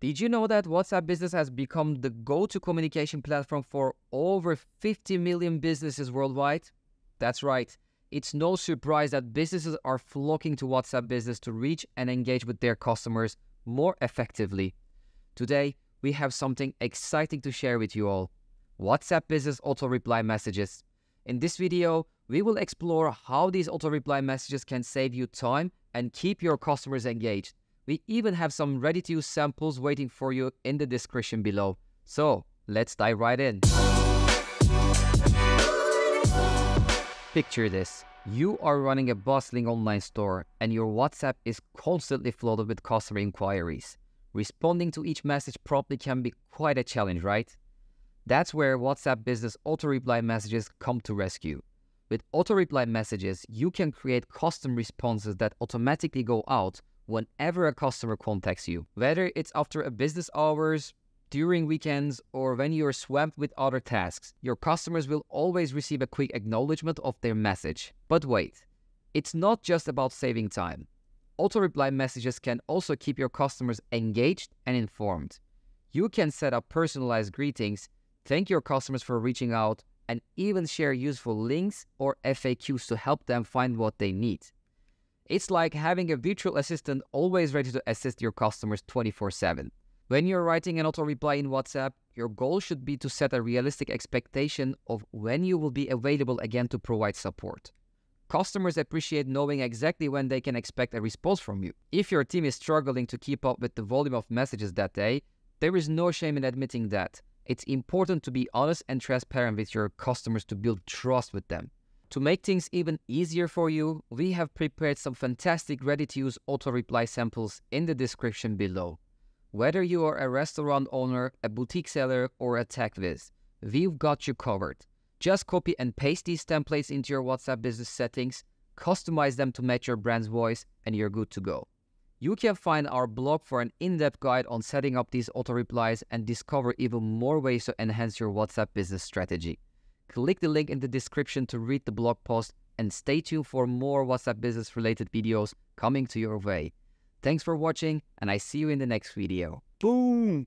Did you know that WhatsApp Business has become the go to communication platform for over 50 million businesses worldwide? That's right. It's no surprise that businesses are flocking to WhatsApp Business to reach and engage with their customers more effectively. Today, we have something exciting to share with you all WhatsApp Business Auto Reply Messages. In this video, we will explore how these auto reply messages can save you time and keep your customers engaged. We even have some ready to use samples waiting for you in the description below. So let's dive right in. Picture this. You are running a bustling online store and your WhatsApp is constantly flooded with customer inquiries. Responding to each message promptly can be quite a challenge, right? That's where WhatsApp Business Auto Reply messages come to rescue. With auto reply messages, you can create custom responses that automatically go out whenever a customer contacts you, whether it's after a business hours, during weekends, or when you're swamped with other tasks. Your customers will always receive a quick acknowledgement of their message. But wait, it's not just about saving time. Auto reply messages can also keep your customers engaged and informed. You can set up personalized greetings, thank your customers for reaching out, and even share useful links or FAQs to help them find what they need. It's like having a virtual assistant always ready to assist your customers 24 7. When you're writing an auto reply in WhatsApp, your goal should be to set a realistic expectation of when you will be available again to provide support. Customers appreciate knowing exactly when they can expect a response from you. If your team is struggling to keep up with the volume of messages that day, there is no shame in admitting that. It's important to be honest and transparent with your customers to build trust with them. To make things even easier for you, we have prepared some fantastic ready-to-use auto-reply samples in the description below. Whether you are a restaurant owner, a boutique seller, or a tech viz, we've got you covered. Just copy and paste these templates into your WhatsApp business settings, customize them to match your brand's voice, and you're good to go. You can find our blog for an in-depth guide on setting up these auto replies and discover even more ways to enhance your WhatsApp business strategy. Click the link in the description to read the blog post and stay tuned for more WhatsApp business related videos coming to your way. Thanks for watching and I see you in the next video. Boom!